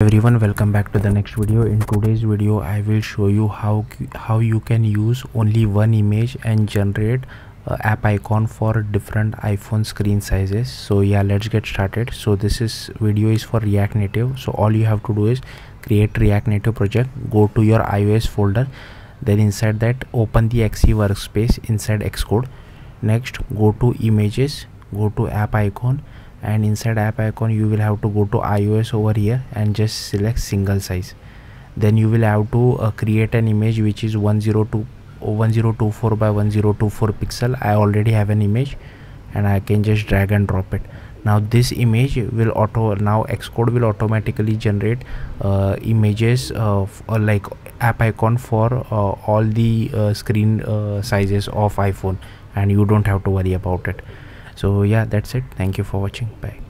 everyone welcome back to the next video. In today's video i will show you how how you can use only one image and generate uh, app icon for different iphone screen sizes. So yeah let's get started. So this is video is for react native. So all you have to do is create react native project go to your ios folder then inside that open the xc workspace inside xcode. Next go to images go to app icon and inside app icon you will have to go to ios over here and just select single size. Then you will have to uh, create an image which is 102 1024 by 1024 pixel. I already have an image and i can just drag and drop it. Now this image will auto now xcode will automatically generate uh, images of uh, like app icon for uh, all the uh, screen uh, sizes of iphone and you don't have to worry about it so yeah that's it. Thank you for watching. Bye